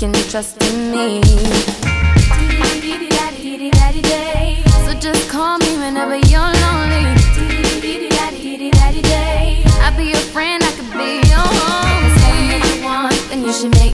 can you trust in me? So just call me whenever you're lonely. I'll be your friend, I could be your home. Tell you want, then you should make